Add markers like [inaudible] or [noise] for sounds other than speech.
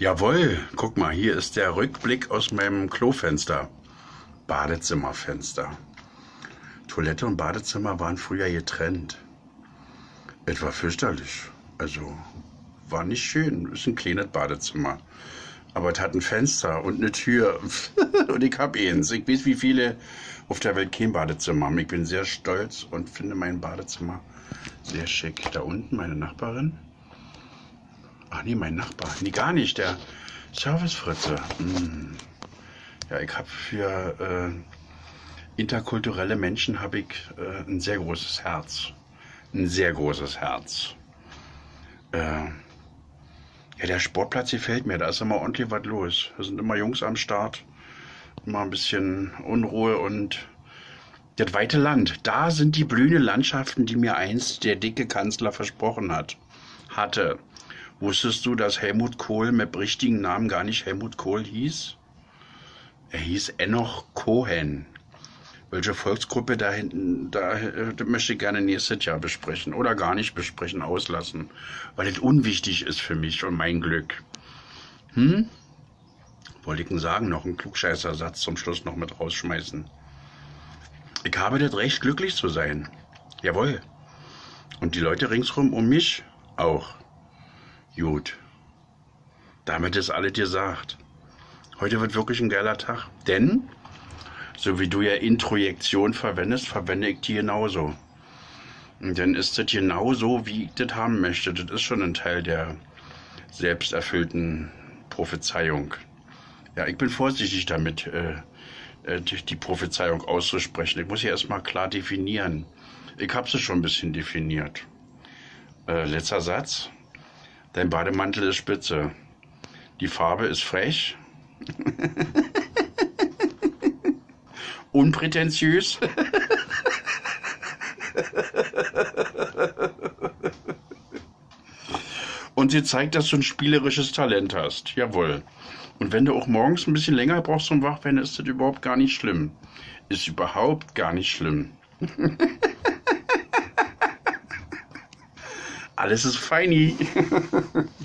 Jawohl, guck mal, hier ist der Rückblick aus meinem Klofenster. Badezimmerfenster. Toilette und Badezimmer waren früher getrennt. Etwa fürchterlich. Also, war nicht schön. Ist ein kleines Badezimmer. Aber es hat ein Fenster und eine Tür. [laughs] und ich hab eins. Ich weiß, wie viele auf der Welt kein Badezimmer haben. Ich bin sehr stolz und finde mein Badezimmer sehr schick. Da unten meine Nachbarin. Ach nee, mein Nachbar. Nee, gar nicht. Der Servicefritze. Mm. Ja, ich habe für äh, interkulturelle Menschen habe ich äh, ein sehr großes Herz. Ein sehr großes Herz. Äh, ja, der Sportplatz gefällt mir. Da ist immer ordentlich was los. Da sind immer Jungs am Start. Immer ein bisschen Unruhe und das weite Land. Da sind die blühenden Landschaften, die mir einst der dicke Kanzler versprochen hat. Hatte. Wusstest du, dass Helmut Kohl mit richtigen Namen gar nicht Helmut Kohl hieß? Er hieß Enoch Cohen. Welche Volksgruppe da hinten, da äh, möchte ich gerne nächstes Jahr besprechen oder gar nicht besprechen, auslassen, weil es unwichtig ist für mich und mein Glück. Hm? Wollte ich denn sagen, noch einen Klugscheißersatz zum Schluss noch mit rausschmeißen. Ich habe das Recht, glücklich zu sein. Jawohl. Und die Leute ringsrum um mich auch. Gut. Damit ist alles gesagt. Heute wird wirklich ein geiler Tag. Denn, so wie du ja Introjektion verwendest, verwende ich die genauso. Und dann ist das genauso, wie ich das haben möchte. Das ist schon ein Teil der selbsterfüllten Prophezeiung. Ja, ich bin vorsichtig damit, äh, äh, die Prophezeiung auszusprechen. Ich muss ja erstmal klar definieren. Ich habe sie schon ein bisschen definiert. Äh, letzter Satz. Dein Bademantel ist spitze. Die Farbe ist frech. [laughs] Unprätentiös. Und sie zeigt, dass du ein spielerisches Talent hast. Jawohl. Und wenn du auch morgens ein bisschen länger brauchst zum Wachwerden, ist das überhaupt gar nicht schlimm. Ist überhaupt gar nicht schlimm. [laughs] Alles ist feini. [laughs]